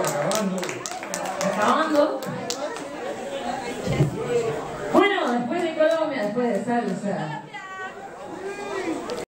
acabando. Acabando. Bueno, después de Colombia, después de salsa.